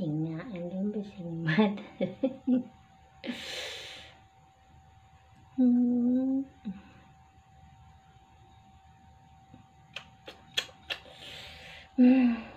Singna and then be sing mad. hmm. 嗯。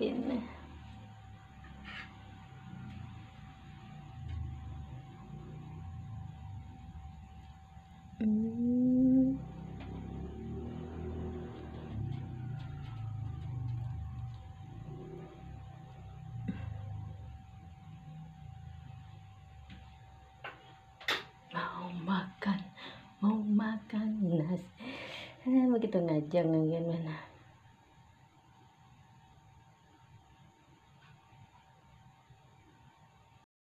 Kena. Hmm. Mau makan, mau makan nasi. Eh, begitu ngajang ngajang mana.